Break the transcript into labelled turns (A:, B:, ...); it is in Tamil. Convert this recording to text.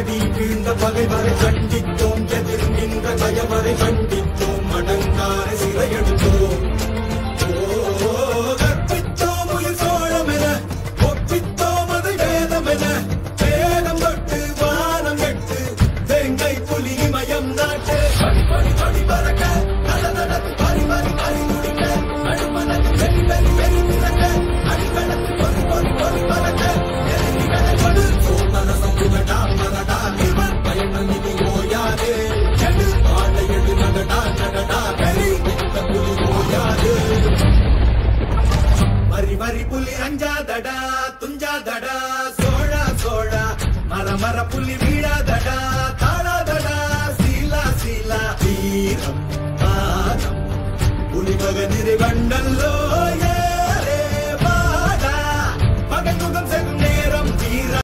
A: அடி வீழ்ந்த பகைவரை கண்டித்தோம் எதிர் நின்ற ஜயவரை கண்டித்தோம் மடங்கார சிறையெடுத்தோம் கற்பித்தோம் உயிர் சோழமென ஒப்பித்தோம் அதை வேதமென வேதம் தொட்டு வானம் எட்டு தேங்கை புலி நாட்டு. మరి పులి అంజా దడ తుంజా దడ సోడ సోడ మర మర పులి వీడాదడా దడ తాళ దడ తీరం పాదం పులి మగ నిరిబండ